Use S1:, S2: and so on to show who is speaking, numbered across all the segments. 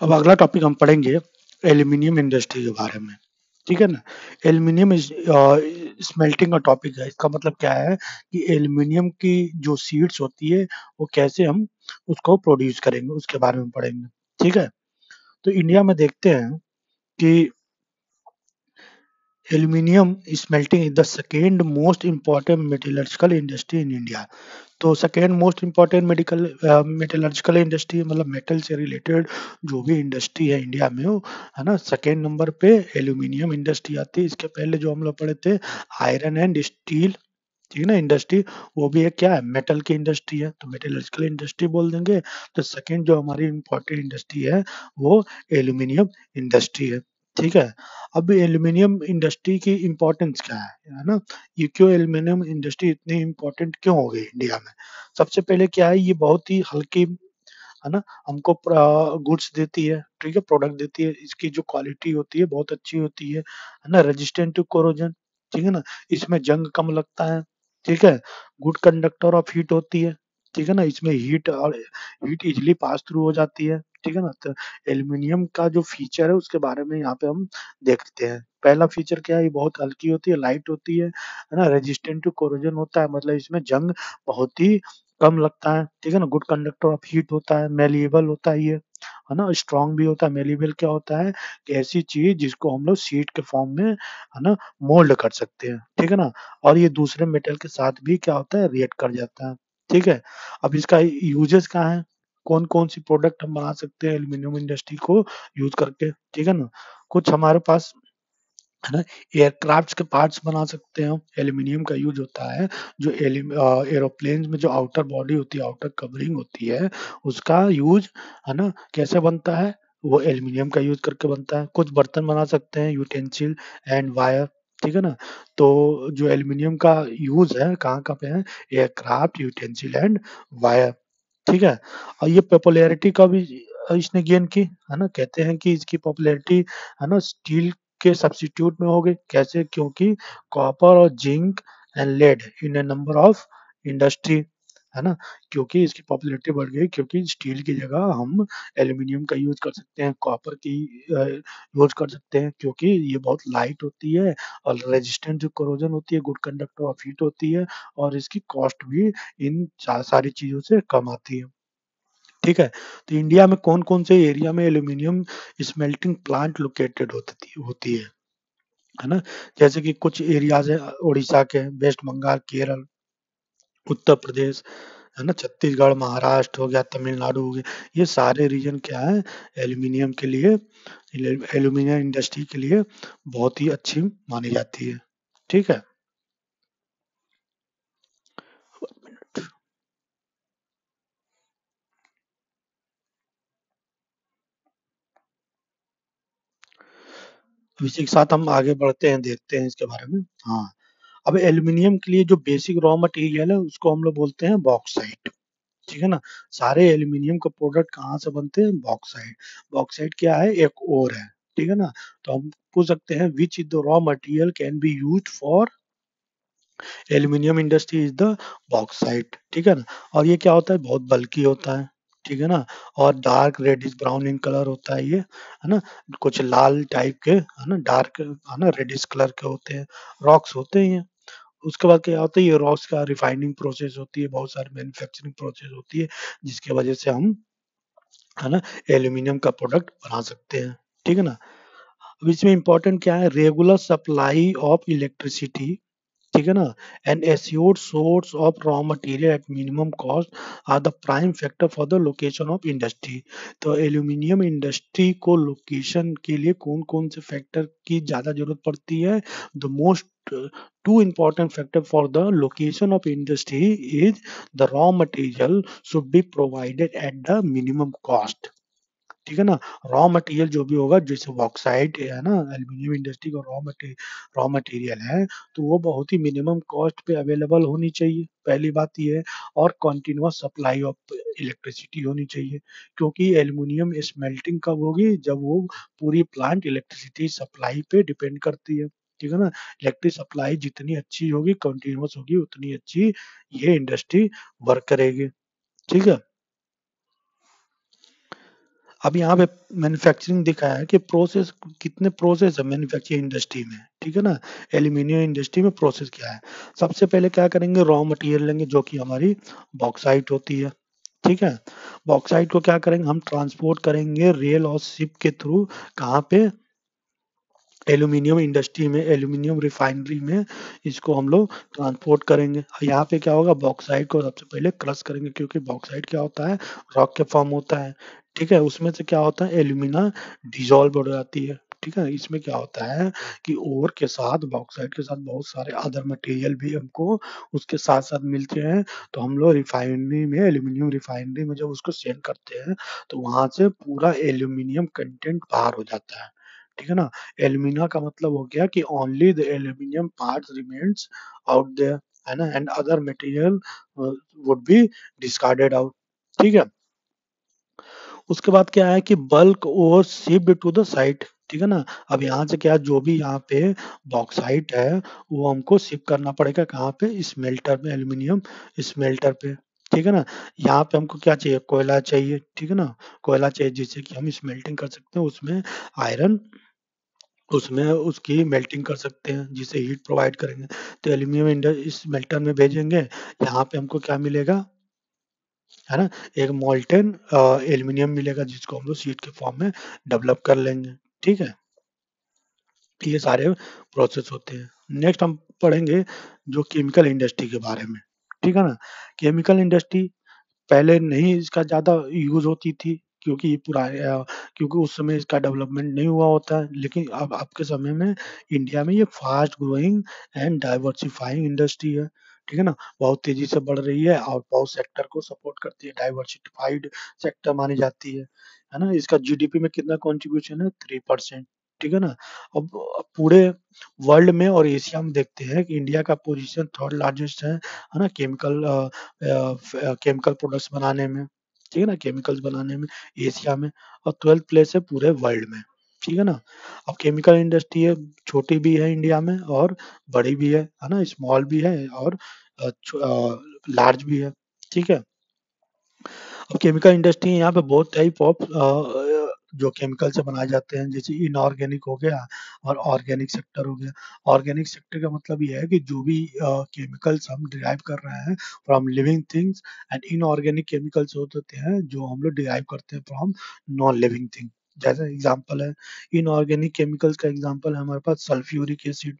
S1: अब अगला टॉपिक हम पढ़ेंगे एल्यूमिनियम इंडस्ट्री के बारे में। ठीक है ना? एल्यूमिनियम स्मेल्टिंग का टॉपिक है। इसका मतलब क्या है कि एल्यूमिनियम की जो सीड्स होती है, वो कैसे हम उसको प्रोड्यूस करेंगे, उसके बारे में पढ़ेंगे। ठीक है? तो इंडिया में देखते हैं कि aluminium smelting is the second most important metallurgical industry in India तो second most important medical metallurgical industry मतलब मेटल से रिलेटेड जो भी इंडस्ट्री है इंडिया में है ना सेकेंड नंबर पे एल्यूमिनियम इंडस्ट्री आती है। इसके पहले जो हम लोग पढ़े थे आयरन एंड स्टील ठीक है ना इंडस्ट्री वो भी एक क्या है मेटल की इंडस्ट्री है। तो मेटलर्जिकल इंडस्ट्री बोल देंगे तो सेकेंड जो हमारी इम्पोर्टेंट इंडस्ट्री है, वो एल्यूमिनियम इंडस्ट्री है। ठीक है? अब एल्यूमिनियम इंडस्ट्री की इम्पोर्टेंस क्या है है ना? ये क्यों एल्यूमिनियम इंडस्ट्री इतनी इम्पोर्टेंट क्यों हो गई इंडिया में? सबसे पहले क्या है, ये बहुत ही हल्की, है ना? हमको गुड्स देती है, ठीक है? प्रोडक्ट देती है, इसकी जो क्वालिटी होती है, बहुत अच्छी होती है है ना? रेजिस्टेंट टू कोरोजन ठीक है ना? इसमें जंग कम लगता है, ठीक है? गुड कंडक्टर ऑफ़ हीट होती है ठीक है ना, इसमें हीट और हीट इजिली पास थ्रू हो जाती है, ठीक है ना? तो एल्यूमिनियम का जो फीचर है, उसके बारे में यहाँ पे हम देखते हैं। पहला फीचर क्या है? ये बहुत हल्की होती है लाइट होती है है ना? रेजिस्टेंट टू कोरोजन होता है मतलब इसमें जंग बहुत ही कम लगता है, ठीक है ना? गुड कंडक्टर ऑफ़ हीट होता है मेलिएबल होता है ये, है ना? स्ट्रॉन्ग भी होता है मेलिएबल क्या होता है? कि ऐसी चीज़ जिसको हम लोग सीट के फॉर्म में, है ना? मोल्ड कर सकते हैं, ठीक है ना? और ये दूसरे मेटल के साथ भी क्या होता है? रिएक्ट कर जाता है। ठीक है? अब इसका यूजेस कहाँ है? कौन कौन सी प्रोडक्ट हम बना सकते हैं एल्यूमिनियम इंडस्ट्री को यूज़ करके, ठीक है ना? कुछ हमारे पास, है ना एयरक्राफ्ट के पार्ट्स बना सकते हैं एल्यूमिनियम का यूज़ होता है, जो एरोप्लेन में जो आउटर बॉडी होती है आउटर कवरिंग होती है, उसका यूज़ है ना, कैसे बनता है? वो एल्यूमिनियम का यूज़ करके बनता है। कुछ बर्तन बना सकते हैं यूटेंसिल एंड वायर ठीक है ना? तो जो एल्यूमिनियम का यूज़ है, कहाँ कहाँ पे है? एयरक्राफ्ट यूटेंसिल एंड वायर ठीक है? और ये पॉपुलैरिटी का भी इसने गेन की, है ना? कहते हैं कि इसकी पॉपुलैरिटी है ना स्टील के सब्सिट्यूट में हो गई। कैसे? क्योंकि कॉपर और zinc and lead in a number of industry है ना? क्योंकि इसकी पॉपुलरिटी बढ़ गई, क्योंकि स्टील की जगह हम एल्यूमिनियम का यूज़ कर सकते हैं कॉपर की यूज़ कर सकते हैं, क्योंकि ये बहुत लाइट होती है और रेजिस्टेंट जो कोरोजन होती है गुड कंडक्टर ऑफ़ हीट होती है और इसकी कॉस्ट भी इन सारी चीज़ों से कम आती है। ठीक है? तो इंडिया में कौन कौन से एरिया में एल्यूमिनियम स्मेल्टिंग प्लांट लोकेटेड होती होती है? है ना? जैसे कि कुछ एरियाज़ है उड़ीसा के, वेस्ट बंगाल, केरल। उत्तर प्रदेश, है ना? छत्तीसगढ़, महाराष्ट्र हो गया, तमिलनाडु हो गया, ये सारे रीजन क्या है? एल्यूमिनियम के लिए एल्यूमिनियम इंडस्ट्री के लिए बहुत ही अच्छी मानी जाती है। ठीक है? इसी के साथ हम आगे बढ़ते हैं, देखते हैं इसके बारे में। हाँ। अब एल्यूमिनियम के लिए जो बेसिक रॉ मटेरियल है, उसको हम लोग बोलते हैं बॉक्साइट ठीक है ना? सारे एल्यूमिनियम का प्रोडक्ट कहाँ से बनते हैं? बॉक्साइट बॉक्साइट क्या है? एक और है, ठीक है ना? तो हम पूछ सकते हैं which is the raw material can be use for aluminium industry is the bauxite ठीक है ना? और ये क्या होता है? बहुत बल्कि होता है। ठीक है ना? और dark reddish brown in colour होता है ये, है ना? कुछ लाल टाइप के, है ना? डार्क है ना? रेडिश कलर के होते हैं रॉक्स होते हैं उसके बाद क्या होता है, ये रॉक्स का रिफाइनिंग प्रोसेस होती है, बहुत सारी मैन्युफैक्चरिंग प्रोसेस होती है, जिसकी वजह से हम, है ना? एल्यूमिनियम का प्रोडक्ट बना सकते हैं, ठीक है ना? अब इसमें इंपॉर्टेंट क्या है रेगुलर सप्लाई ऑफ़ इलेक्ट्रिसिटी ठीक है ना? An assured source of raw material at minimum cost are the prime factor for the location of industry तो एल्यूमिनियम इंडस्ट्री को लोकेशन के लिए कौन कौन से फैक्टर की ज़्यादा ज़रूरत पड़ती है? The most two important factor for the location of industry is the raw material should be provided at the minimum cost. ठीक है ना? रॉ मटेरियल जो भी होगा, जैसे बॉक्साइट है ना एल्यूमिनियम इंडस्ट्री का रॉ रॉ मटेरियल है तो वो बहुत ही मिनिमम कॉस्ट पे अवेलेबल होनी चाहिए। पहली बात ये है, और कंटिन्यूस सप्लाई ऑफ़ इलेक्ट्रिसिटी होनी चाहिए, क्योंकि एल्यूमिनियम स्मेल्टिंग कब होगी? जब वो पूरी प्लांट इलेक्ट्रिसिटी सप्लाई पे डिपेंड करती है। ठीक है ना? इलेक्ट्रिक सप्लाई जितनी अच्छी होगी कंटिन्यूस होगी, उतनी अच्छी ये इंडस्ट्री वर्क करेगी। ठीक है? अब यहाँ पे मैन्युफैक्चरिंग दिखाया है कि प्रोसेस कितने प्रोसेस है मैन्युफैक्चरिंग इंडस्ट्री में, ठीक है ना? एल्यूमिनियम इंडस्ट्री में प्रोसेस क्या है? सबसे पहले क्या करेंगे? रॉ मटेरियल लेंगे, जो कि हमारी बॉक्साइट होती है, ठीक है? बॉक्साइट को क्या करेंगे? हम ट्रांसपोर्ट करेंगे रेल और शिप के थ्रू कहाँ पे? एल्यूमिनियम इंडस्ट्री में, एल्यूमिनियम रिफाइनरी में इसको हम लोग ट्रांसपोर्ट करेंगे। यहाँ पे क्या होगा? बॉक्साइड को सबसे पहले क्रश करेंगे, क्योंकि बॉक्साइड क्या होता है? रॉक के फॉर्म होता है। ठीक है? उसमें से क्या होता है? एल्यूमिना डिजोल्व हो जाती है। ठीक है? इसमें क्या होता है कि ओर के साथ बॉक्साइड के साथ बहुत सारे अदर मटेरियल भी हमको उसके साथ साथ मिलते हैं। तो हम लोग रिफाइनरी में एल्यूमिनियम रिफाइनरी में जब उसको सेल करते हैं तो वहाँ से पूरा एल्यूमिनियम कंटेंट बाहर हो जाता है। ठीक है ना? एल्यूमिना का मतलब हो गया कि only the aluminium parts remains out there है ना? And other material would be discarded out ठीक है? उसके बाद क्या है कि बल्क और शिप्ड टू द साइट ठीक है ना? अब यहाँ से क्या जो भी यहाँ पे बॉक्साइट है, वो हमको शिप करना पड़ेगा कहाँ पे? स्मेल्टर में एल्यूमिनियम स्मेल्टर पे, ठीक है ना? यहाँ पे हमको क्या चाहिए? कोयला चाहिए, ठीक है ना? कोयला चाहिए जिससे कि हम स्मेल्टिंग कर सकते हैं, उसमें आयरन उसमें उसकी मेल्टिंग कर सकते हैं, जिसे हीट प्रोवाइड करेंगे। तो एल्यूमिनियम इंडर इस मेल्टर में भेजेंगे। यहाँ पे हमको क्या मिलेगा? है ना? एक मोल्टेन एल्यूमिनियम मिलेगा, जिसको हम लोग शीट के फॉर्म में डेवलप कर लेंगे। ठीक है? ये सारे प्रोसेस होते हैं। नेक्स्ट हम पढ़ेंगे जो केमिकल इंडस्ट्री के बारे में। ठीक है ना? केमिकल इंडस्ट्री पहले नहीं इसका ज़्यादा यूज़ होती थी। क्योंकि ये अ, क्योंकि उस समय इसका डेवलपमेंट नहीं हुआ होता लेकिन अब अब के समय में इंडिया में ये fast growing and diversifying industry है ठीक है ना? बहुत तेज़ी से बढ़ रही है और बहुत सेक्टर को सपोर्ट करती है डाइवर्सिफाइड सेक्टर मानी जाती है है ना? इसका जीडीपी में कितना कंट्रीब्यूशन है? थ्री परसेंट ठीक है ना? अब पूरे वर्ल्ड में और एशिया में देखते हैं कि इंडिया का पोजीशन थर्ड लार्जेस्ट है है ना? केमिकल केमिकल प्रोडक्ट्स बनाने में। ठीक है ना केमिकल्स बनाने में एशिया में और ट्वेल्थ प्लेस है पूरे वर्ल्ड में, ठीक है ना। अब केमिकल इंडस्ट्री है, छोटी भी है इंडिया में और बड़ी भी है है ना स्मॉल भी है और लार्ज भी है, ठीक है। अब केमिकल इंडस्ट्री यहाँ पे बहुत टाइप ऑफ़ जो केमिकल से बनाए जाते हैं, जैसे इनऑर्गेनिक हो गया और ऑर्गेनिक सेक्टर हो गया। ऑर्गेनिक सेक्टर का मतलब ये है कि जो भी केमिकल्स हम डिराइव कर रहे हैं from living things and inorganic chemicals होते हैं, जो हम लोग डिराइव करते हैं फ्रॉम नॉन लिविंग थिंग जैसे एग्जांपल है इनऑर्गेनिक केमिकल्स का एग्ज़ाम्पल है हमारे पास सल्फ्यूरिक एसिड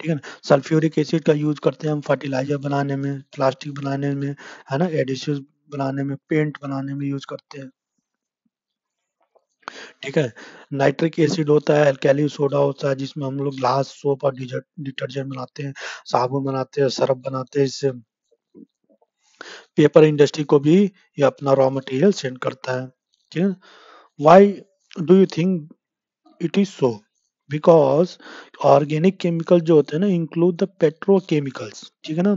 S1: ठीक है ना? सल्फ्यूरिक एसिड का यूज़ करते हैं हम फर्टिलाइज़र बनाने में प्लास्टिक बनाने में, है ना? एडिसिव बनाने में पेंट बनाने में यूज़ करते हैं। ठीक है? नाइट्रिक एसिड होता है अल्कैली सोडा होता है, जिसमें हम लोग ग्लास सोप और डिटर्जेंट बनाते हैं, साबुन बनाते हैं सरफ बनाते हैं, इससे पेपर इंडस्ट्री को भी ये अपना रॉ मटेरियल सेंड करता है। ठीक है? Why do you think it is so because organic chemical जो होते हैं ना इंक्लूड द पेट्रोकेमिकल्स ठीक है ना?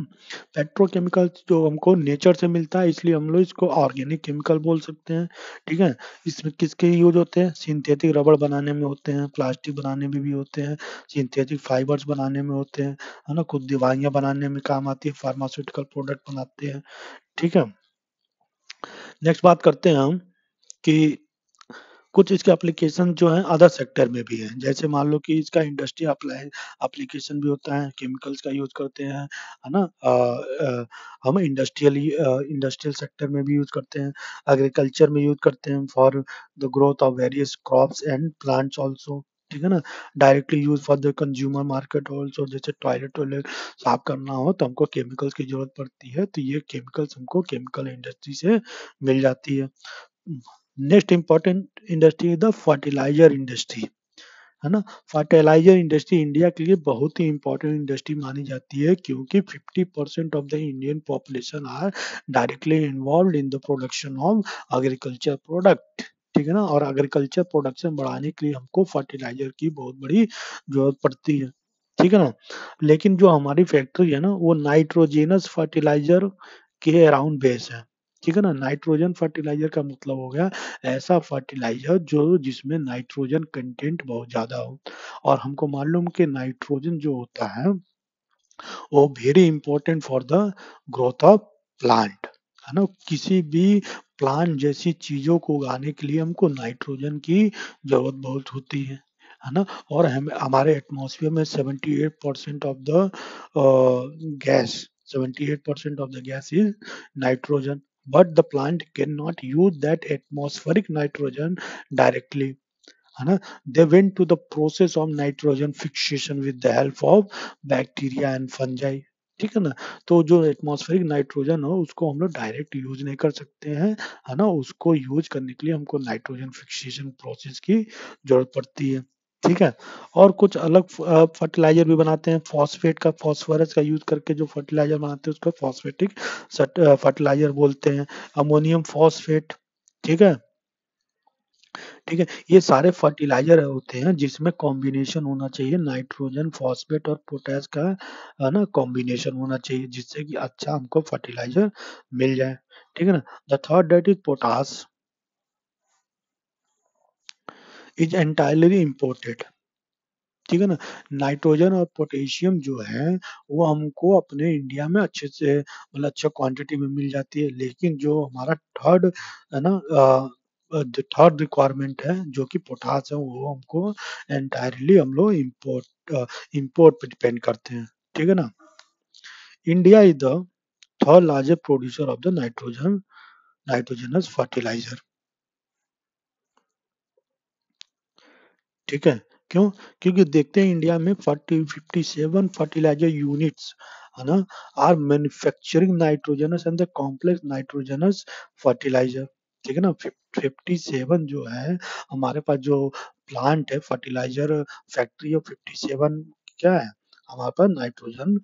S1: पेट्रोकेमिकल्स जो हमको नेचर से मिलता है, इसलिए हम लोग इसको ऑर्गेनिक केमिकल बोल सकते हैं, ठीक है? इसमें किसके यूज़ होते हैं? सिंथेटिक रबड़ बनाने में होते हैं प्लास्टिक बनाने में भी होते हैं सिंथेटिक फाइबर्स बनाने में होते हैं, है ना? खुद दवाइयाँ बनाने में काम आती है फार्मास्यूटिकल प्रोडक्ट बनाते हैं, ठीक है? नेक्स्ट बात करते हैं हम कि कुछ इसके एप्लीकेशन जो है अदर सेक्टर में भी है। जैसे मान लो कि इसका इंडस्ट्री एप्लीकेशन भी होता है केमिकल्स का यूज़ करते हैं, है ना? हम इंडस्ट्रियल इंडस्ट्रियल सेक्टर में भी यूज़ करते हैं एग्रीकल्चर में यूज़ करते हैं for the growth of various crops and plants also ठीक है ना? Directly use for the consumer market also जैसे टॉयलेट वॉयलेट साफ़ करना हो तो हमको केमिकल्स की ज़रूरत पड़ती है तो ये केमिकल्स हमको केमिकल इंडस्ट्री से मिल जाती है। Next important industry is the fertiliser industry है ना? फर्टिलाइज़र इंडस्ट्री इंडिया के लिए बहुत ही इंपॉर्टेंट इंडस्ट्री मानी जाती है क्योंकि 50 percent of the Indian population are directly involve in the production of agriculture product ठीक है ना? और एग्रीकल्चर प्रोडक्शन बढ़ाने के लिए हमको फर्टिलाइज़र की बहुत बड़ी ज़रूरत पड़ती है। ठीक है ना? लेकिन जो हमारी फैक्ट्री है ना, वो नाइट्रोजेनस फर्टिलाइज़र के अराउंड बेस है। ठीक है ना नाइट्रोजन फर्टिलाइज़र का मतलब हो गया ऐसा फर्टिलाइज़र जो जिसमें नाइट्रोजन कंटेंट बहुत ज़्यादा हो और हमको मालूम कि नाइट्रोजन जो होता है वो very important for the growth of plant है ना? किसी भी प्लांट जैसी चीज़ों को उगाने के लिए हमको नाइट्रोजन की ज़रूरत बहुत होती है, है ना? और हम हमारे एटमॉस्फेयर में 78% of the gas 78% of the gas is nitrogen but the plant cannot use that atmospheric nitrogen directly है ना they went to the process of nitrogen fixation with the help of bacteria and fungi ठीक है ना तो जो atmospheric nitrogen हो उसको हम लोग डायरेक्ट यूज़ नहीं कर सकते हैं है ना उसको यूज़ करने के लिए हमको नाइट्रोजन फिक्सेशन प्रोसेस की ज़रूरत पड़ती है ठीक है? और कुछ अलग फर्टिलाइज़र भी बनाते हैं फॉस्फेट का फॉस्फोरस का यूज़ करके जो फर्टिलाइज़र बनाते हैं, उसको फॉस्फेटिक फर्टिलाइज़र बोलते हैं अमोनियम फॉस्फेट ठीक है? ठीक है? ये सारे फर्टिलाइज़र होते हैं जिसमें कॉम्बिनेशन होना चाहिए नाइट्रोजन फॉस्फेट और पोटैश का, है ना कॉम्बिनेशन होना चाहिए जिससे कि अच्छा हमको फर्टिलाइज़र मिल जाए, ठीक है ना? The third that is potash is entirely imported ठीक है ना? नाइट्रोजन और पोटेशियम जो है, वो हमको अपने इंडिया में अच्छे से मतलब अच्छा क्वांटिटी में मिल जाती है। लेकिन जो हमारा थर्ड है ना थर्ड रिक्वायरमेंट है, जो कि पोटास है, वो हमको एंटायरली हम लोग इम्पोर्ट इम्पोर्ट पर डिपेंड करते हैं। ठीक है ना? India is the third largest producer of the nitrogen nitrogenous fertiliser ठीक है? क्यों? क्योंकि देखते हैं इंडिया में 40 57 फर्टिलाइज़र यूनिट्स है ना? Are manufacturing nitrogenous and the complex nitrogenous fertiliser ठीक है ना? 57 जो है, हमारे पास जो प्लांट है फर्टिलाइज़र फैक्ट्री ऑफ़ 57 क्या है? हमारे पास नाइट्रोजन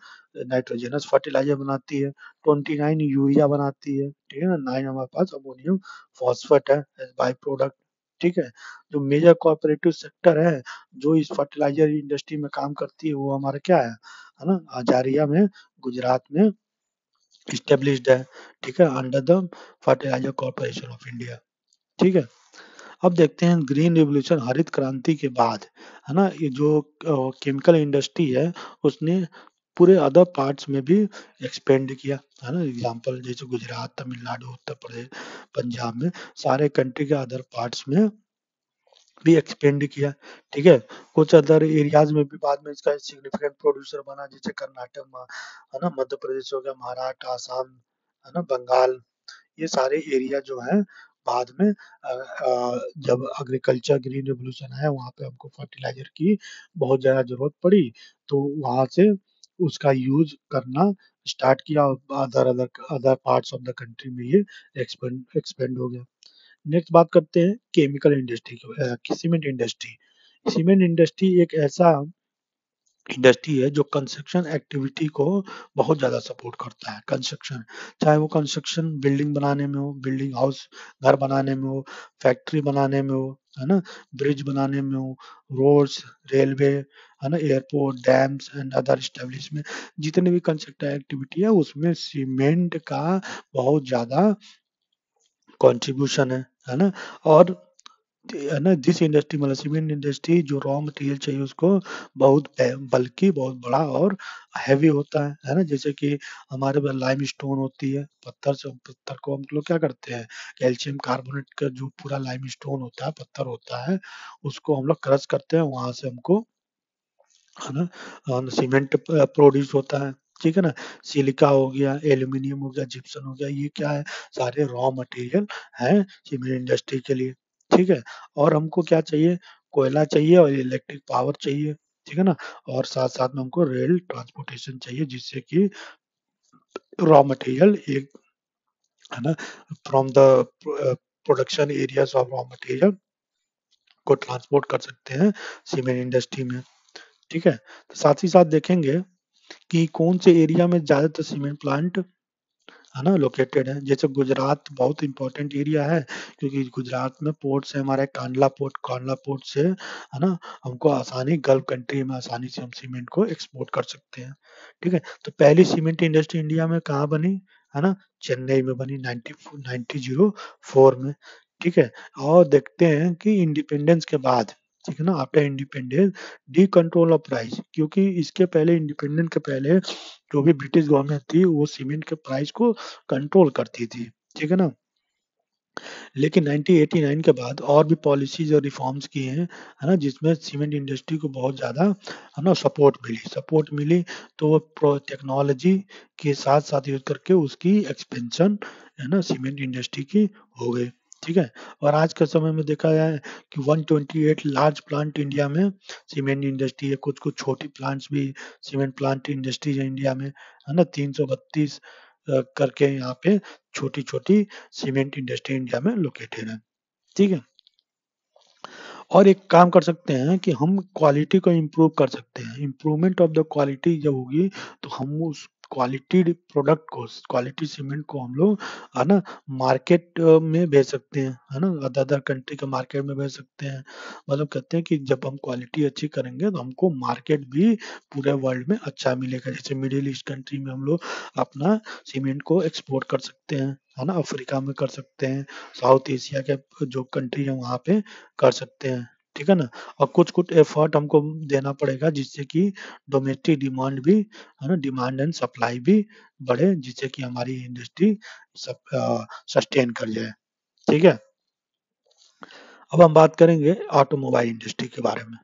S1: नाइट्रोजनस फर्टिलाइज़र बनाती है 29 यूरिया बनाती है, ठीक है ना? नाइन हमारे पास अमोनियम फॉस्फेट है बाई प्रोडक्ट ठीक है? जो मेजर कोऑपरेटिव सेक्टर है, जो इस फर्टिलाइज़र इंडस्ट्री में काम करती है, वो हमारा क्या है? है ना? अजारिया में, गुजरात में इस्टेब्लिश्ड है, ठीक है? Under the fertiliser corporation of India ठीक है? अब देखते हैं ग्रीन रिवोल्यूशन हरित क्रांति के बाद, है ना? ये जो केमिकल इंडस्ट्री है, उसने पूरे अदर पार्ट्स में भी एक्सपेंड किया, है ना? एग्जांपल जैसे गुजरात, तमिलनाडु, उत्तर प्रदेश, पंजाब में सारे कंट्री के अदर पार्ट्स में भी एक्सपेंड किया, ठीक है? कुछ अदर एरियाज़ में भी बाद में इसका सिग्निफिकेंट प्रोड्यूसर बना, जैसे कर्नाटक है ना? मध्य प्रदेश हो गया, महाराष्ट्र, आसाम, है ना? बंगाल, ये सारे एरिया जो है, बाद में जब एग्रीकल्चर ग्रीन रिवोल्यूशन आया, वहाँ पे हमको फर्टिलाइज़र की बहुत ज़्यादा ज़रूरत पड़ी तो वहाँ से उसका यूज़ करना स्टार्ट किया और other other other part of the country में ये एक्सपेंड एक्सपेंड हो गया। नेक्स्ट बात करते हैं केमिकल इंडस्ट्री की सीमेंट इंडस्ट्री। सीमेंट इंडस्ट्री एक ऐसा इंडस्ट्री है जो कंस्ट्रक्शन एक्टिविटी को बहुत ज़्यादा सपोर्ट करता है। कंस्ट्रक्शन चाहे वो कंस्ट्रक्शन बिल्डिंग बनाने में हो बिल्डिंग हाउस घर बनाने में हो फैक्ट्री बनाने में हो, है ना? ब्रिज बनाने में हो रोड्स रेलवे है ना? Airport dams and other establishment जितने भी कंस्ट्रक्शन एक्टिविटी है, उसमें सीमेंट का बहुत ज़्यादा कंट्रीब्यूशन है है ना? और है ना, जिस इंडस्ट्री मतलब सीमेंट इंडस्ट्री जो रॉ मटेरियल चाहिए उसको बहुत, बल्कि बहुत बड़ा और हैवी होता है है ना? जैसे कि हमारे पास लाइम स्टोन होती है, पत्थर से पत्थर को हम लोग क्या करते हैं? कैल्शियम कार्बोनेट का जो पूरा लाइम स्टोन होता है, पत्थर होता है, उसको हम लोग क्रश करते हैं, वहाँ से हमको, है ना? सीमेंट प्रोड्यूस होता है, ठीक है ना? सिलिका हो गया एल्यूमिनियम हो गया जिप्सन हो गया, ये क्या है? सारे रॉ मटेरियल है सीमेंट इंडस्ट्री के लिए। ठीक है? और हमको क्या चाहिए? कोयला चाहिए और इलेक्ट्रिक पावर चाहिए, ठीक है ना? और साथ साथ में हमको रेल ट्रांसपोर्टेशन चाहिए, जिससे कि रॉ मटेरियल एक, है ना from the production areas of raw material को ट्रांसपोर्ट कर सकते हैं सीमेंट इंडस्ट्री में, ठीक है? तो साथ ही साथ देखेंगे कि कौन से एरिया में ज़्यादातर सीमेंट प्लांट है ना लोकेटेड है। जैसे गुजरात बहुत इंपॉर्टेंट एरिया है, क्योंकि गुजरात में पोर्ट से हमारे कांडला पोर्ट कांडला पोर्ट से, है ना, हमको आसानी गल्फ कंट्री में आसानी से हम सीमेंट को एक्सपोर्ट कर सकते हैं। ठीक है? तो पहली सीमेंट इंडस्ट्री इंडिया में कहाँ बनी? है ना, चेन्नई में बनी, नाइनटी नाइनटी ज़ीरो फोर में। ठीक है? और देखते हैं कि इंडिपेंडेंस के बाद ठीक है ना? After independence decontrol of price क्योंकि इसके पहले इंडिपेंडेंस के पहले जो भी ब्रिटिश गवर्नमेंट थी, वो सीमेंट के प्राइस को कंट्रोल करती थी। ठीक है ना? लेकिन 1989 के बाद और भी पॉलिसीज़ और रिफॉर्म्स किए हैं, है ना? जिसमें सीमेंट इंडस्ट्री को बहुत ज़्यादा, है ना सपोर्ट मिली। सपोर्ट मिली तो वो टेक्नोलॉजी के साथ साथ यूज़ करके उसकी एक्सपेंशन है ना सीमेंट इंडस्ट्री की हो गई। ठीक है? और आज के समय में देखा जाए कि 128 लार्ज प्लांट इंडिया में सीमेंट इंडस्ट्री है कुछ कुछ छोटी प्लांट्स भी सीमेंट प्लांट इंडस्ट्री है इंडिया में, है ना? तीन सौ बत्तीस करके यहाँ पे छोटी छोटी सीमेंट इंडस्ट्री इंडिया में लोकेटेड है। ठीक है? और एक काम कर सकते हैं कि हम क्वालिटी को इम्प्रूव कर सकते हैं। इम्प्रूवमेंट ऑफ़ द क्वालिटी जब होगी तो हम उस क्वालिटी प्रोडक्ट को क्वालिटी सीमेंट को हम लोग, है ना मार्केट में भेज सकते हैं, है ना अदर अदर कंट्री के मार्केट में भेज सकते हैं। मतलब कहते हैं कि जब हम क्वालिटी अच्छी करेंगे तो हमको मार्केट भी पूरे वर्ल्ड में अच्छा मिलेगा। जैसे मिडिल ईस्ट कंट्री में हम लोग अपना सीमेंट को एक्सपोर्ट कर सकते हैं, है ना अफ्रीका में कर सकते हैं साउथ एशिया के जो कंट्री है, वहाँ पे कर सकते हैं। ठीक है ना? और कुछ कुछ एफर्ट हमको देना पड़ेगा जिससे कि डोमेस्टिक डिमांड भी, है ना डिमांड एंड सप्लाई भी बढ़े, जिससे कि हमारी इंडस्ट्री सस्टेन कर जाए। ठीक है? अब हम बात करेंगे ऑटोमोबाइल इंडस्ट्री के बारे में,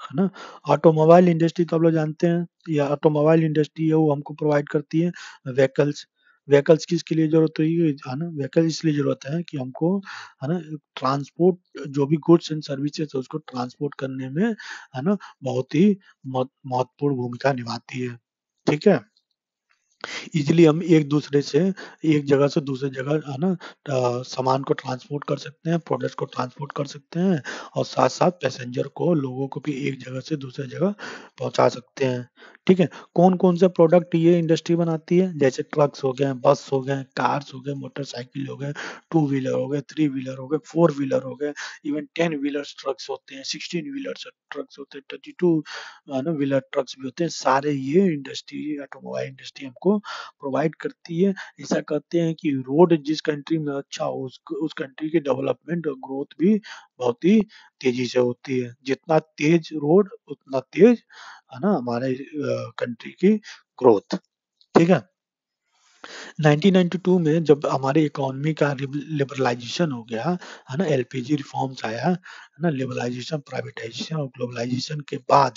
S1: है ना? ऑटोमोबाइल इंडस्ट्री तो आप लोग जानते हैं, या ऑटोमोबाइल इंडस्ट्री है वो हमको प्रोवाइड करती है व्हीकल्स व्हीकल्स किसके लिए ज़रूरत है है ना? व्हीकल इसलिए ज़रूरत है कि हमको, है ना ट्रांसपोर्ट जो भी गुड्स एंड सर्विसेज़ है उसको ट्रांसपोर्ट करने में, है ना, बहुत ही महत्वपूर्ण भूमिका निभाती है। ठीक है? इजीली हम एक दूसरे से, एक जगह से दूसरे जगह, है ना सामान को ट्रांसपोर्ट कर सकते हैं प्रोडक्ट को ट्रांसपोर्ट कर सकते हैं और साथ साथ पैसेंजर को, लोगों को भी एक जगह से दूसरे जगह पहुँचा सकते हैं। ठीक है? कौन कौन से प्रोडक्ट ये इंडस्ट्री बनाती है? जैसे ट्रक्स हो गए बस हो गए कार्स हो गए मोटरसाइकिल हो गए टू व्हीलर हो गए थ्री व्हीलर हो गए फोर व्हीलर हो गए इवन टेन व्हीलर ट्रक्स होते हैं सिक्सटीन व्हीलर ट्रक्स होते हैं थर्टी टू व्हीलर ट्रक्स भी होते हैं। सारे ये इंडस्ट्री ऑटोमोबाइल इंडस्ट्री हमको प्रोवाइड करती है। ऐसा कहते हैं कि रोड जिस कंट्री में अच्छा हो, उस उस कंट्री की डेवलपमेंट और ग्रोथ भी बहुत ही तेज़ी से होती है। जितना तेज रोड उतना तेज, है ना, हमारे कंट्री की ग्रोथ ठीक है? 1992 में जब हमारी इकोनॉमी का लिबरलाइजेशन हो गया, है ना एलपीजी रिफॉर्म्स आया, है ना लिबरलाइजेशन प्राइवेटाइजेशन और ग्लोबलाइजेशन के बाद,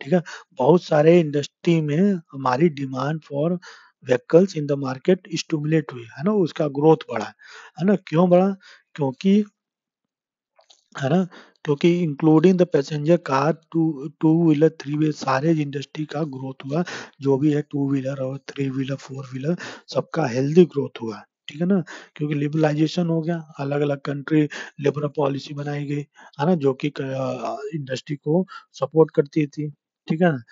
S1: ठीक है, बहुत सारे इंडस्ट्री में हमारी demand for vehicles in the market stimulate हुई, है ना, उसका ग्रोथ बढ़ा, है ना, क्यों बढ़ा? क्योंकि है ना? क्योंकि including the passenger car two two wheeler three wheeler सारे इंडस्ट्री का ग्रोथ हुआ। जो भी है टू व्हीलर और थ्री व्हीलर फोर व्हीलर सबका हेल्दी ग्रोथ हुआ, ठीक है ना? क्योंकि लिबरलाइजेशन हो गया अलग अलग कंट्री लिबरल पॉलिसी बनाई गई, है ना? जो कि इंडस्ट्री को सपोर्ट करती थी, ठीक है ना?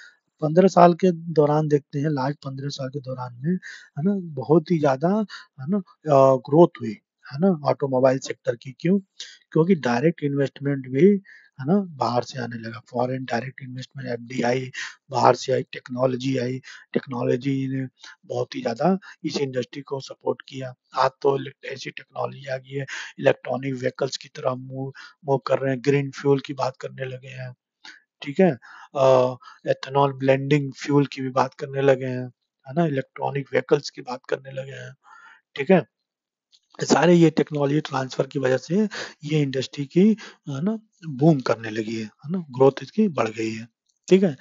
S1: पंद्रह साल के दौरान देखते हैं लास्ट पंद्रह साल के दौरान में, है ना? बहुत ही ज़्यादा, है ना ग्रोथ हुई, है ना? ऑटोमोबाइल सेक्टर की, क्यों? क्योंकि डायरेक्ट इन्वेस्टमेंट भी, है ना, बाहर से आने लगा। Foreign direct investment F I बाहर से आई टेक्नोलॉजी आई। टेक्नोलॉजी ने बहुत ही ज़्यादा इस इंडस्ट्री को सपोर्ट किया। आज तो ऐसी टेक्नोलॉजी आ गई है इलेक्ट्रॉनिक व्हीकल्स की तरह मूव मूव कर रहे हैं ग्रीन फ्यूल की बात करने लगे हैं। ठीक है? एथेनॉल ब्लेंडिंग फ्यूल की भी बात करने लगे हैं, है ना इलेक्ट्रॉनिक व्हीकल्स की बात करने लगे हैं। ठीक है? सारे ये टेक्नोलॉजी ट्रांसफ़र की वजह से ये इंडस्ट्री की, है ना बूम करने लगी है ना ग्रोथ इसकी बढ़ गई है। ठीक है?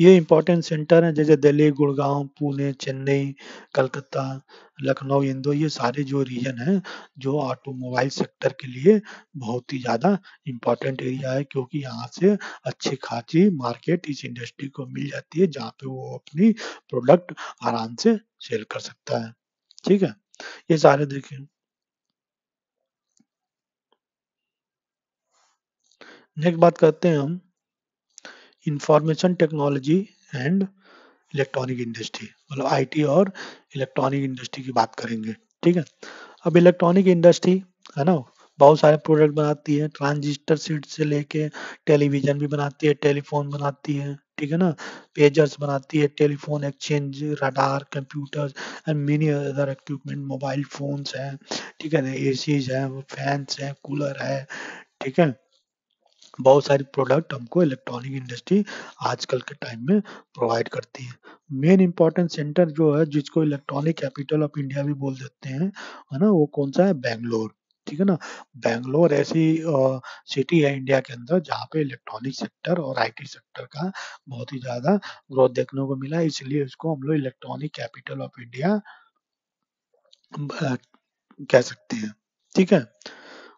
S1: ये इंपॉर्टेंट सेंटर हैं, जैसे दिल्ली, गुड़गांव, पुणे, चेन्नई, कलकत्ता, लखनऊ, इंदौर, ये सारे जो रीजन हैं, जो ऑटोमोबाइल सेक्टर के लिए बहुत ही ज़्यादा इम्पोर्टेंट एरिया है, क्योंकि यहाँ से अच्छी खासी मार्केट इस इंडस्ट्री को मिल जाती है, जहाँ पे वो अपनी प्रोडक्ट आराम से सेल कर सकता है। ठीक है? ये सारे देखिए नेक्स्ट बात करते हैं हम। Information technology and electronic industry मतलब आईटी और इलेक्ट्रॉनिक इंडस्ट्री की बात करेंगे, ठीक है? अब इलेक्ट्रॉनिक इंडस्ट्री है ना, बहुत सारे प्रोडक्ट बनाती है ट्रांजिस्टर सीट से लेके टेलीविज़न भी बनाती है टेलीफोन बनाती है, ठीक है ना? पेजर्स बनाती है telephone exchange radar computer and many other equipment mobile phones हैं, ठीक है ना? एसीज है फैंस है कूलर है, ठीक है? बहुत सारी प्रोडक्ट हमको इलेक्ट्रॉनिक इंडस्ट्री आजकल के टाइम में प्रोवाइड करती है। मेन इंपॉर्टेंट सेंटर जो है, जिसको इलेक्ट्रॉनिक कैपिटल ऑफ़ इंडिया भी बोल देते हैं, है ना, वो कौन सा है? बैंगलोर ठीक है ना? बैंगलोर ऐसी सिटी है इंडिया के अंदर, जहाँ पे इलेक्ट्रॉनिक सेक्टर और आईटी सेक्टर का बहुत ही ज़्यादा ग्रोथ देखने को मिला है, इसलिए इसको हम लोग इलेक्ट्रॉनिक कैपिटल ऑफ़ इंडिया कह सकते हैं, ठीक है?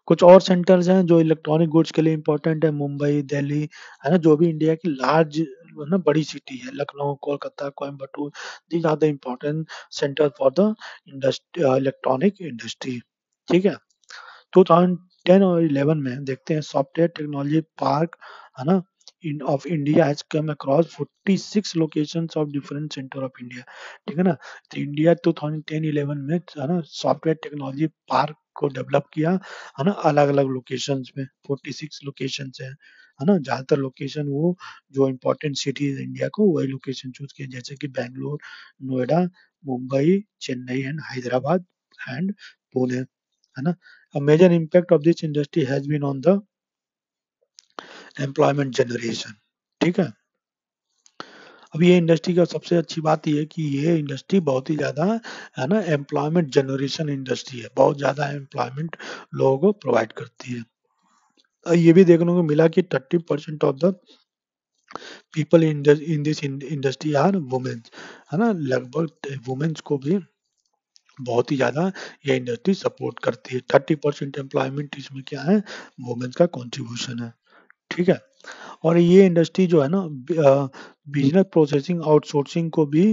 S1: कुछ और सेंटर्स हैं जो इलेक्ट्रॉनिक गुड्स के लिए इम्पोर्टेंट है, मुंबई, दिल्ली, है ना, जो भी इंडिया की लार्ज ना, बड़ी सिटी है, Lucknow, Kolkata Coimbatore these are the important centre for the industry electronic industry ठीक है? 2010 और 11 में देखते हैं सॉफ्टवेयर टेक्नोलॉजी पार्क है ना in, of India has come across 46 locations of different center of India. ठीक है ना? तो इंडिया 2010-11 में, है ना? सॉफ्टवेयर टेक्नोलॉजी पार्क को डेवलप किया, है ना? अलग अलग लोकेशंस में 46 लोकेशंस है है ना? ज़्यादातर लोकेशन वो, जो इम्पोर्टेंट सिटीज़ इंडिया को, वही लोकेशन चूज़ किया जैसे कि बैंगलोर नोएडा मुंबई चेन्नई एंड हैदराबाद एंड पुणे है ना? A major impact of this industry has been on the employment generation ठीक है? अब ये इंडस्ट्री का सबसे अच्छी बात ये है कि ये इंडस्ट्री बहुत ही ज़्यादा, है ना एम्प्लॉयमेंट जनरेशन इंडस्ट्री है। बहुत ज़्यादा एम्प्लॉयमेंट लोगों को प्रोवाइड करती है। ये भी देखने को मिला कि thirty percent of the people in in this industry are womens है ना? लगभग वुमेन्स को भी बहुत ही ज़्यादा ये इंडस्ट्री सपोर्ट करती है। थर्टी परसेंट एम्प्लॉयमेंट इसमें क्या है? वुमेन्स का कॉन्ट्रीब्यूशन है। ठीक है? और ये इंडस्ट्री जो है ना बिज़नेस प्रोसेसिंग आउटसोर्सिंग को भी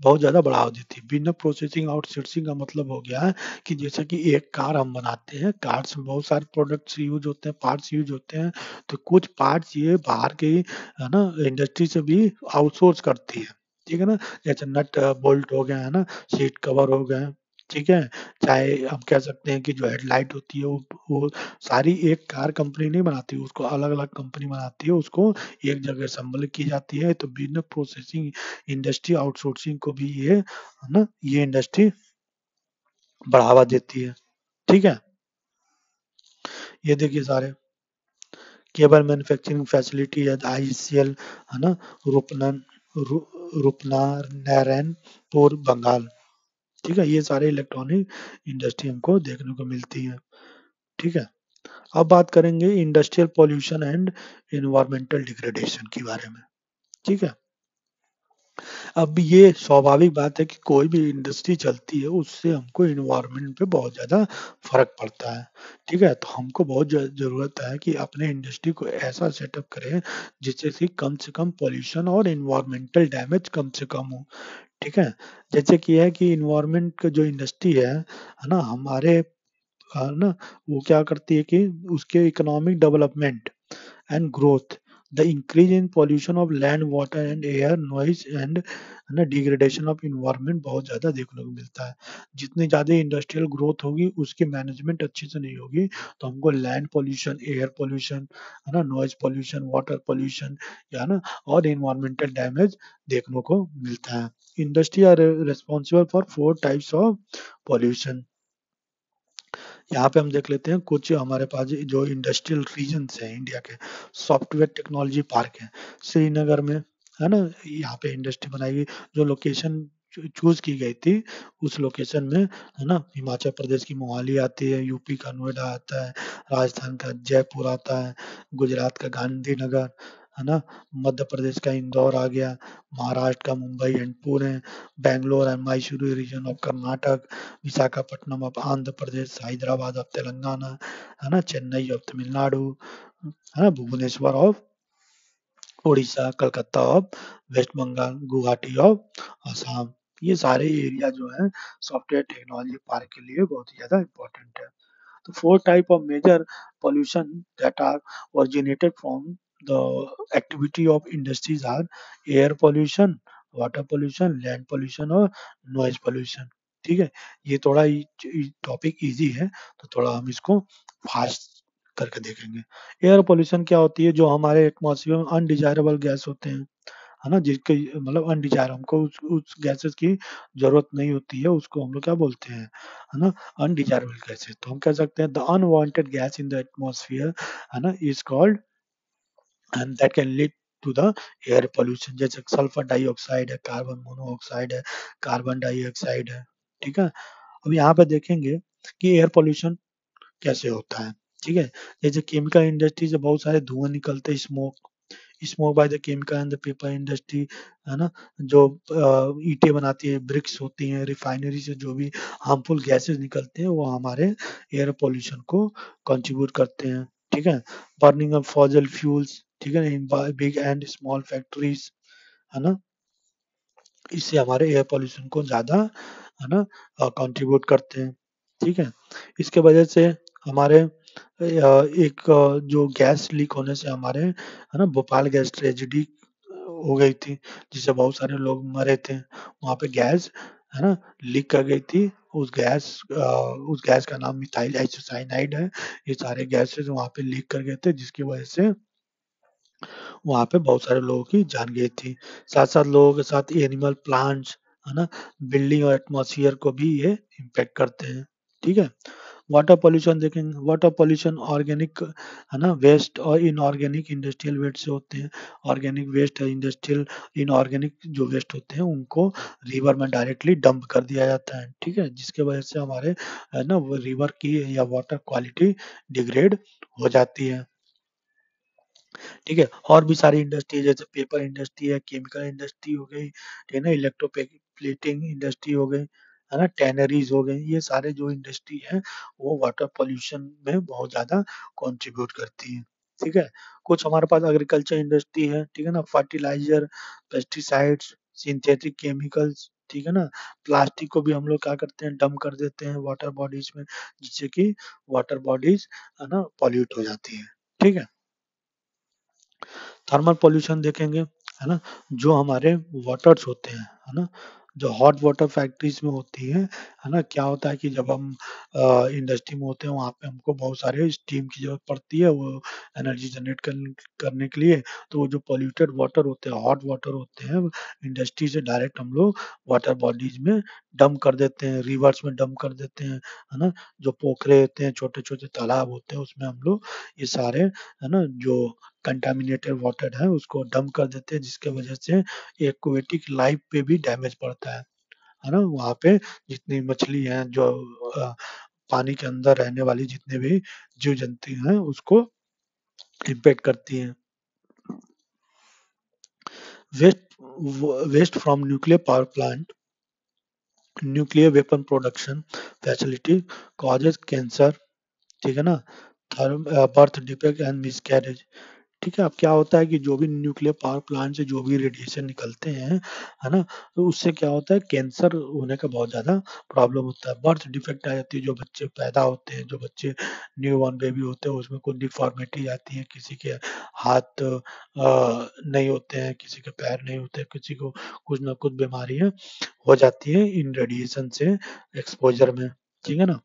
S1: बहुत ज़्यादा बढ़ावा देती है। बिज़नेस प्रोसेसिंग आउटसोर्सिंग का मतलब हो गया है कि जैसे कि एक कार हम बनाते हैं कार्स में बहुत सारे प्रोडक्ट्स यूज़ होते हैं पार्ट्स यूज़ होते हैं तो कुछ पार्ट्स ये बाहर के, है ना इंडस्ट्री से भी आउटसोर्स करती है। ठीक है ना? जैसे नट बोल्ट हो गए है ना? सीट कवर हो गए ठीक है? चाहे हम कह सकते हैं कि जो हेडलाइट होती है वो, वो सारी एक कार कंपनी नहीं बनाती उसको अलग अलग कंपनी बनाती है उसको एक जगह संबल की जाती है तो बिज़नेस प्रोसेसिंग इंडस्ट्री आउटसोर्सिंग को भी ये है ना ये इंडस्ट्री बढ़ावा देती है। ठीक है? ये देखिए सारे। केबल मैन्युफैक्चरिंग फैसिलिटी है आईसीएल है ना रूपनन रू, रूपनार नारायणपुर बंगाल ठीक है, ये सारे इलेक्ट्रॉनिक इंडस्ट्री हमको देखने को मिलती है। ठीक है, अब बात करेंगे industrial pollution and environmental degradation के बारे में। ठीक है अब ये स्वाभाविक बात है कि कोई भी इंडस्ट्री चलती है, उससे हमको इन्वायरमेंट पे बहुत ज़्यादा फ़र्क पड़ता है। ठीक है तो हमको बहुत ज़रूरत है कि अपने इंडस्ट्री को ऐसा सेटअप करें, जिससे कि कम से कम पॉल्यूशन और इन्वायरमेंटल डैमेज कम से कम हो। ठीक है, जैसे कि है कि इन्वायरमेंट का जो इंडस्ट्री है है ना, हमारे ना, वो क्या करती है कि उसके economic development and growth the increase in pollution of land water and air noise and है ना डिग्रेडेशन ऑफ़ इन्वायरमेंट बहुत ज़्यादा देखने को मिलता है। जितनी ज़्यादा इंडस्ट्रियल ग्रोथ होगी, उसकी मैनेजमेंट अच्छे से नहीं होगी। तो हमको लैंड पॉल्यूशन एयर पॉल्यूशन है ना नॉइज़ पॉल्यूशन वाटर पॉल्यूशन या ना, और इन्वायरमेंटल डैमेज देखने को मिलता है। Industry are responsible for four types of pollution यहाँ पे हम देख लेते हैं, कुछ हमारे पास जो इंडस्ट्रियल रीजन है इंडिया के सॉफ्टवेयर टेक्नोलॉजी पार्क है। श्रीनगर में, है ना, यहाँ पे इंडस्ट्री बनाई गई जो लोकेशन चूज़ की गई थी, उस लोकेशन में, है ना, हिमाचल प्रदेश की मोहाली आती है यूपी का नोएडा आता है, राजस्थान का जयपुर आता है, गुजरात का गांधीनगर है ना? मध्य प्रदेश का इंदौर आ गया, महाराष्ट्र का Mumbai and Pune Bangalore and Mysuru region of Karnataka Visakhapatnam of Andhra Pradesh, Hyderabad of Telangana, है ना? चेन्नई ऑफ़ तमिलनाडु, है ना? Bhubaneswar of Orissa Calcutta of West Bengal, Guwahati of Assam. ये सारे एरिया जो है सॉफ्टवेयर टेक्नोलॉजी पार्क के लिए बहुत ही ज़्यादा इम्पोर्टेंट है। तो four type of major pollution that are originated from the activity of industries are air pollution water pollution land pollution और नॉइज़ पोल्यूशन ठीक है? ये थोड़ा टॉपिक इजी है तो थोड़ा हम इसको फास्ट करके देखेंगे। एयर पोल्यूशन क्या होती है? जो हमारे एटमोसफियर में अनडिजायरेबल गैस होते हैं है ना? जिसके मतलब अनडिजायर हमको उस, उस गैसेस की ज़रूरत नहीं होती है उसको हम लोग क्या बोलते हैं है ना? अनडिजायरेबल गैसेस तो हम कह सकते हैं the unwanted gas in the atmosphere है ना? Is called and that can lead to the air pollution जैसे सल्फ़र डाइऑक्साइड है कार्बन मोनोऑक्साइड है कार्बन डाइऑक्साइड है, ठीक है? अब यहाँ पे देखेंगे कि एयर पोल्यूशन कैसे होता है, ठीक है? जैसे केमिकल इंडस्ट्री से बहुत सारे धुआँ निकलते smoke smoke by the chemical and the paper industry है ना? जो ईटे बनाती है ब्रिक्स होती हैं रिफाइनरी से जो भी हार्मफुल गैसेस निकलते हैं, वो हमारे एयर पोल्यूशन को कंट्रीब्यूट करते हैं, ठीक है? बर्निंग ऑफ़ फॉजल फ्यूल्स ठीक है in big and small factories है ना? इससे हमारे एयर पोल्यूशन को ज़्यादा, है ना कंट्रीब्यूट करते हैं, ठीक है? इसके वजह से हमारे एक जो गैस लीक होने से हमारे, है ना, भोपाल गैस ट्रेजिडी हो गई थी, जिससे बहुत सारे लोग मरे थे। वहाँ पे गैस है ना लीक कर गई थी। उस गैस उस गैस का नाम मिथाइल आइसोसाइनाइड है। ये सारे गैसेस वहाँ पे लीक कर गए थे, जिसकी वजह से वहाँ पे बहुत सारे लोगों की जान गई थी। साथ साथ लोगों के साथ एनिमल प्लांट्स है ना बिल्डिंग और एटमॉस्फेयर को भी ये इम्पेक्ट करते हैं, ठीक है? वाटर पॉल्यूशन देखेंगे वाटर पॉल्यूशन ऑर्गेनिक है ना वेस्ट और इनऑर्गेनिक इंडस्ट्रियल वेस्ट से होते हैं ऑर्गेनिक वेस्ट और इंडस्ट्रियल इनऑर्गेनिक जो वेस्ट होते हैं, उनको रिवर में डायरेक्टली डंप कर दिया जाता है, ठीक है? जिसके वजह से हमारे, है ना, वो रिवर की या वाटर क्वालिटी डिग्रेड हो जाती है। ठीक है? और भी सारी इंडस्ट्री जैसे पेपर इंडस्ट्री है केमिकल इंडस्ट्री हो गई, ठीक है ना? इलेक्ट्रोप्लेटिंग इंडस्ट्री हो गई, है ना? टैनरीज हो गई, ये सारे जो इंडस्ट्री है, वो वाटर पोल्यूशन में बहुत ज़्यादा कंट्रीब्यूट करती है, ठीक है? कुछ हमारे पास एग्रीकल्चर इंडस्ट्री है, ठीक है ना? फर्टिलाइज़र पेस्टिसाइड्स सिंथेटिक केमिकल्स ठीक है ना? प्लास्टिक को भी हम लोग क्या करते हैं? डंप कर देते हैं वाटर बॉडीज में, जिससे कि वाटर बॉडीज है ना? पॉल्यूट हो जाती है, ठीक है? थर्मल पॉल्यूशन देखेंगे, है ना? जो हमारे वाटर्स होते हैं, है ना? जो हॉट वाटर फैक्ट्रीज में होती है है ना? क्या होता है कि जब हम इंडस्ट्री में होते हैं, वहाँ पे हमको बहुत सारे स्टीम की ज़रूरत पड़ती है, वो एनर्जी जनरेट करने करने के लिए। तो वो जो पॉल्यूटेड वाटर होते हैं हॉट वाटर होते हैं इंडस्ट्री से डायरेक्ट हम लोग वाटर बॉडीज में डंप कर देते हैं रिवर्स में डंप कर देते हैं, है ना? जो पोखरे होते हैं छोटे छोटे तालाब होते हैं, उसमें हम लोग ये सारे, है ना? जो कंटामिनेटेड वाटर है, उसको डंप कर देते हैं, जिसके वजह से एक्वेटिक लाइफ पे भी डैमेज पड़ता है। है ना? वहाँ पे जितनी मछली हैं, जो पानी के अंदर रहने वाली जितने भी जीव जंतु हैं, उसको इम्पेक्ट करती हैं। Waste waste from nuclear power plant nuclear weapon production facility causes cancer ठीक है ना? थर्म बर्थ डिफेक्ट एंड मिसकैरेज ठीक है अब क्या होता है कि जो भी न्यूक्लियर पावर प्लांट से जो भी रेडिएशन निकलते हैं है ना तो उससे क्या होता है कैंसर होने का बहुत ज़्यादा प्रॉब्लम होता है। बर्थ डिफेक्ट आ जाती है जो बच्चे पैदा होते हैं जो बच्चे न्यू बॉर्न बेबी होते हैं उसमें कुछ डिफॉर्मिटी आती है किसी के हाथ अ, नहीं होते हैं किसी के पैर नहीं होते किसी को कुछ ना कुछ बीमारियाँ हो जाती है इन रेडिएशन से एक्सपोजर में ठीक है ना।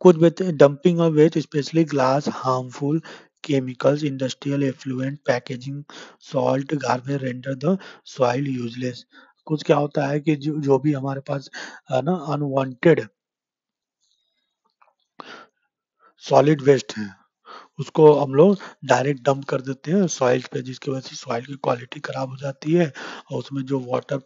S1: कुछ dumping of waste specially glass harmful chemicals, industrial effluent, packaging, salt, garbage render the soil useless. कुछ क्या होता है कि जो जो भी हमारे पास है ना अनवांटेड सॉलिड वेस्ट है उसको हम लोग डायरेक्ट डंप कर देते हैं सॉइल पे, जिसकी वजह से सॉइल की क्वालिटी खराब हो जाती है और उसमें जो वाटर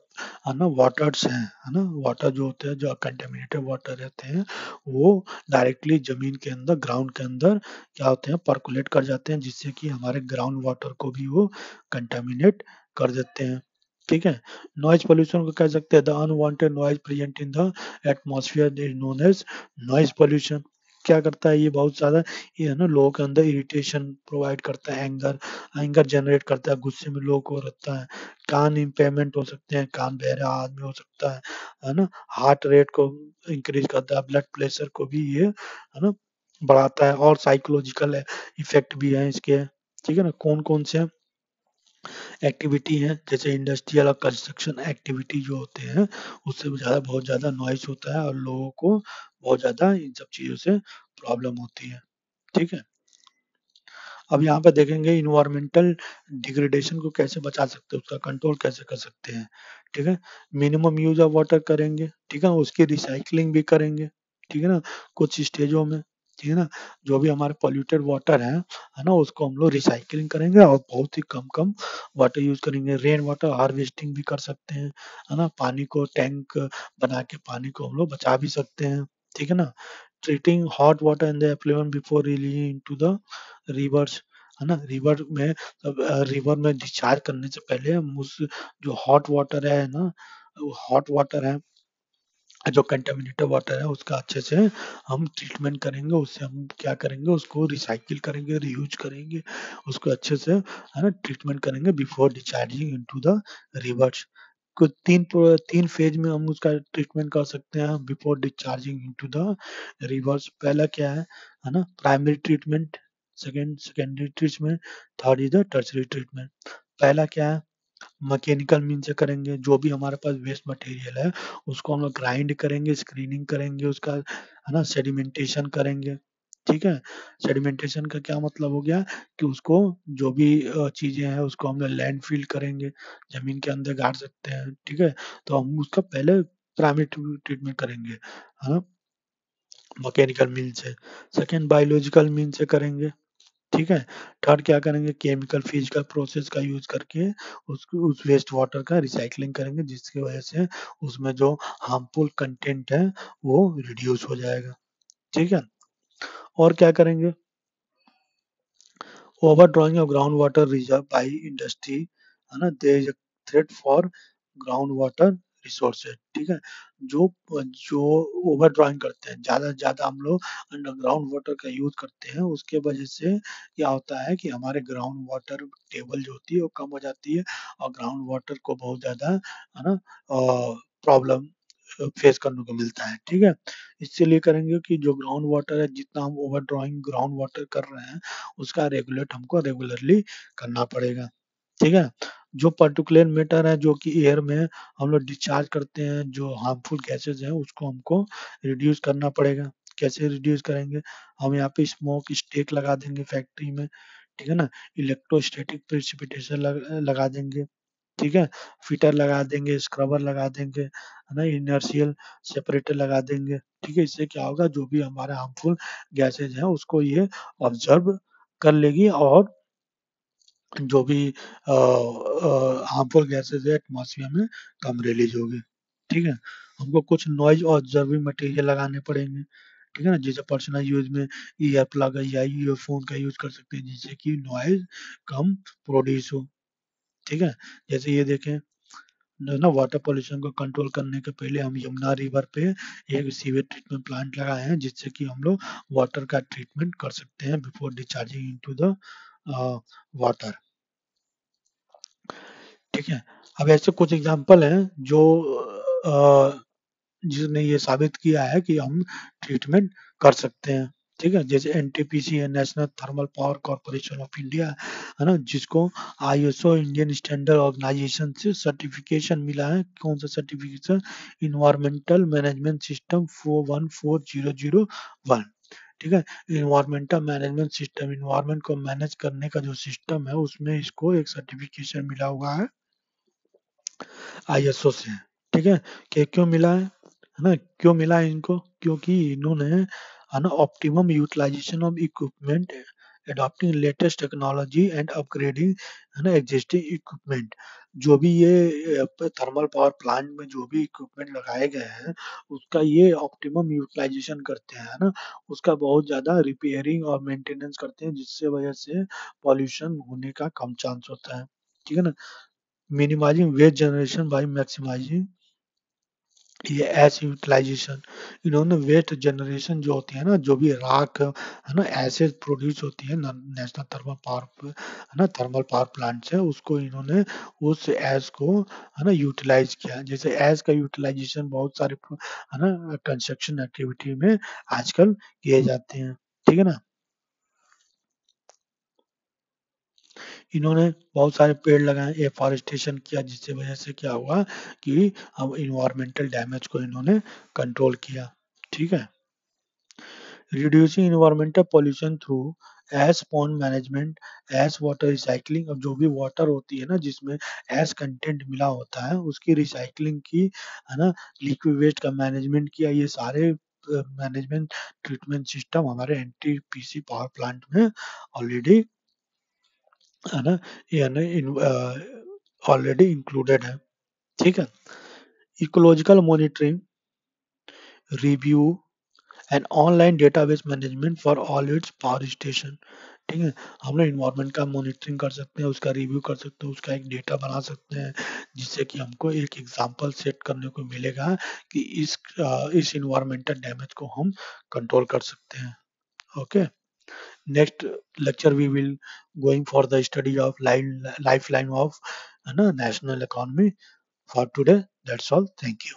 S1: है ना वाटर्स हैं, है ना वाटर जो होते हैं, जो कंटेमिनेटेड वाटर रहते हैं, वो डायरेक्टली ज़मीन के अंदर ग्राउंड के अंदर क्या होते हैं परकुलेट कर जाते हैं, जिससे कि हमारे ग्राउंड वाटर को भी वो कंटेमिनेट कर देते हैं। ठीक है? नॉइज़ पोल्यूशन को कह सकते हैं। The unwanted noise present in the atmosphere is known as noise pollution क्या करता है, ये बहुत ज़्यादा ये है ना लोगों के अंदर इरिटेशन प्रोवाइड करता है एंगर एंगर जनरेट करता है, गुस्से में लोगों को रहता है, कान इम्पेयरमेंट हो सकते हैं, कान बहरा आदमी हो सकता है है ना हार्ट रेट को इंक्रीज करता है ब्लड प्रेशर को भी ये, है ना, बढ़ाता है और साइकोलॉजिकल इफ़ेक्ट भी है इसके, ठीक है ना कौन कौन से एक्टिविटी है, जैसे इंडस्ट्रियल और कंस्ट्रक्शन एक्टिविटी जो होते हैं, उससे ज़्यादा, बहुत ज़्यादा नॉइस होता है और लोगों को बहुत ज़्यादा इन सब चीज़ों से प्रॉब्लम होती है। ठीक है? अब यहाँ पे देखेंगे इन्वायरमेंटल डिग्रेडेशन को कैसे बचा सकते हैं, उसका कंट्रोल कैसे कर सकते हैं। ठीक है? मिनिमम यूज़ ऑफ़ वाटर करेंगे, ठीक है? उसकी रिसाइकलिंग भी करेंगे, ठीक है ना? कुछ स्टेजों में। है ना? जो भी हमारे पॉल्यूटेड वाटर है, है ना? उसको हम लोग रिसाइक्लिंग करेंगे और बहुत ही कम-कम वाटर यूज़ करेंगे। रेन वाटर हार्वेस्टिंग भी कर सकते हैं, है ना? पानी को टैंक बना के पानी को हम लोग बचा भी सकते हैं, ठीक है ना? Treating hot water in the effluent before releasing into the rivers, है ना? रिवर में रिवर में डिस्चार्ज करने से पहले हम उस जो हॉट वाटर है ना, हॉट वाटर है जो कंटामिनेटेड वाटर है उसका अच्छे से हम ट्रीटमेंट करेंगे, उससे हम क्या करेंगे उसको रिसाइकिल करेंगे, रीयूज़ करेंगे, उसको अच्छे से है ना ट्रीटमेंट करेंगे before discharging into the rivers. कुछ 3 प 3 फ़ेज़ में हम उसका ट्रीटमेंट कर सकते हैं before discharging into the rivers. पहला क्या है, है ना? Primary treatment, second secondary treatment, third is the tertiary treatment. पहला क्या है, मैकेनिकल मीन से करेंगे, जो भी हमारे पास वेस्ट मटेरियल है, उसको हम लोग ग्राइंड करेंगे, स्क्रीनिंग करेंगे उसका, है ना? सेडिमेंटेशन करेंगे, ठीक है? सेडिमेंटेशन का क्या मतलब हो गया कि उसको जो भी चीज़ें हैं उसको हम लोग लैंड लैंडफ़िल करेंगे, ज़मीन के अंदर गाड़ सकते हैं, ठीक है? तो हम उसका पहले प्राइमरी ट्री ट्रीटमेंट करेंगे, है ना? मैकेनिकल मीन से। सेकंड बायोलॉजिकल मीन से करेंगे, ठीक है? थर्ड क्या करेंगे केमिकल फ़िज़िकल प्रोसेस का यूज़ करके उसको उस वेस्ट वाटर का रिसाइक्लिंग करेंगे जिसकी वजह से उसमें जो हार्मफुल कंटेंट है वो रिड्यूस हो जाएगा, ठीक है? और क्या करेंगे? Over drawing of ground water reserve by industry, है ना? There is a threat for ground water resources, ठीक है? जो जो ओवर ओवरड्राइंग करते हैं, ज़्यादा से ज़्यादा हम लोग अंडरग्राउंड वाटर का यूज़ करते हैं, उसके वजह से क्या होता है कि हमारे ग्राउंड वाटर टेबल जो होती है वो कम हो जाती है और ग्राउंड वाटर को बहुत ज़्यादा, है ना? प्रॉब्लम फेस करने को मिलता है, ठीक है? इसीलिए करेंगे कि जो ग्राउंड वाटर है जितना हम ओवरड्राइंग ग्राउंड वाटर कर रहे हैं, उसका रेगुलेट हमको रेगुलरली करना पड़ेगा, ठीक है? जो पर्टिकुलर मैटर है जो कि एयर में हम लोग डिस्चार्ज करते हैं, जो हार्मफुल गैसेज़ हैं उसको हमको रिड्यूस करना पड़ेगा। कैसे रिड्यूस करेंगे? हम यहाँ पे स्मोक स्टेक लगा देंगे फैक्ट्री में, ठीक है ना? इलेक्ट्रोस्टैटिक प्रेसिपिटेशन लग लगा देंगे, ठीक है? फिटर लगा देंगे, स्क्रबर लगा देंगे, है ना? इनर्शियल सेपरेटर लगा देंगे, ठीक है? इससे क्या होगा जो भी हमारे हार्मफुल गैसेज़ हैं उसको ये ऑब्ज़र्व कर लेगी और जो भी हार्मफुल गैसेज़ है एटमॉस्फेयर में कम रिलीज़ होगी, ठीक है? हमको कुछ नॉइज़ ऑब्ज़र्विंग मटेरियल लगाने पड़ेंगे, ठीक है ना? जैसे पर्सनल यूज़ में ईयर प्लग या ईयरफ़ोन का यूज़ कर सकते हैं जिससे कि नॉइज़ कम प्रोड्यूस हो, ठीक है? जैसे ये देखें ना वाटर पॉल्यूशन को कंट्रोल करने के पहले हम यमुना रिवर पे एक सीवेज ट्रीटमेंट प्लांट लगाए हैं जिससे कि हम लोग वाटर का ट्रीटमेंट कर सकते हैं before discharging into the water. ठीक है? अब ऐसे कुछ एग्ज़ाम्पल हैं जो जिसने ये साबित किया है कि हम ट्रीटमेंट कर सकते हैं, ठीक है? जैसे एनटीपीसी है National Thermal Power Corporation of India, है ना? जिसको आईएसओ इंडियन स्टैंडर्ड ऑर्गेनाइजेशन से सर्टिफ़िकेशन मिला है, कौन-सा सर्टिफ़िकेशन? एनवायरमेंटल मैनेजमेंट सिस्टम 414001 ठीक है? इन्वायरमेंटल मैनेजमेंट सिस्टम इन्वायरमेंट को मैनेज करने का जो सिस्टम है उसमें इसको एक सर्टिफ़िकेशन मिला हुआ है। आईएसओ से, ठीक है? कि क्यों मिला है? है ना? क्यों मिला है इनको? क्योंकि इन्होंने है ना optimum utilisation of equipment, adopting latest technology and upgrading है ना एक्जिस्टिंग इक्विपमेंट। जो भी ये थर्मल पावर प्लांट में जो भी इक्विपमेंट लगाए गए हैं, उसका ये ऑप्टिमम यूटिलाइज़ेशन करते हैं, ना? उसका बहुत ज़्यादा रिपेयरिंग और मेंटेनेंस करते हैं जिससे वजह से पॉल्यूशन होने का कम चांस होता है, ठीक है ना? Minimising waste generation by maximising ये ऐश यूटिलाइज़ेशन इन्होंने वेस्ट जनरेशन जो होती है ना, जो भी राख है ना, ऐशेज़ प्रोड्यूस होती है नेशनल थर्मल पावर है ना, थर्मल पावर प्लांट से उसको इन्होंने उस एस को है ना यूटिलाइज़ किया। जैसे एस का यूटिलाइज़ेशन बहुत सारे है ना कंस्ट्रक्शन एक्टिविटी में आजकल किए जाते हैं, ठीक है ना? इन्होंने बहुत सारे पेड़ लगाए, एफ़ॉरेस्टेशन किया जिसकी वजह से क्या हुआ कि अब एनवायरमेंटल डैमेज को इन्होंने कंट्रोल किया, ठीक है? Reducing environmental pollution through ash pond management, ash water recycling अब जो भी वाटर होती है ना जिसमें एस कंटेंट मिला होता है, उसकी रिसाइकलिंग की, है ना? लिक्विड वेस्ट का मैनेजमेंट किया, ये सारे मैनेजमेंट ट्रीटमेंट सिस्टम हमारे एनटीपीसी पावर प्लांट में ऑलरेडी है ना ये है ना ऑलरेडी इंक्लूडेड है, ठीक है? Ecological monitoring review and online database management for all its power station ठीक है? हम लोग इन्वायरमेंट का मॉनिटरिंग कर सकते हैं, उसका रिव्यू कर सकते हैं, उसका एक डेटा बना सकते हैं, जिससे कि हमको एक एग्जांपल सेट करने को मिलेगा कि इस इस इन्वायरमेंटल डैमेज को हम कंट्रोल कर सकते हैं okay next lecture we will going for the study of line lifeline of you know, national economy for today. That's all. Thank you.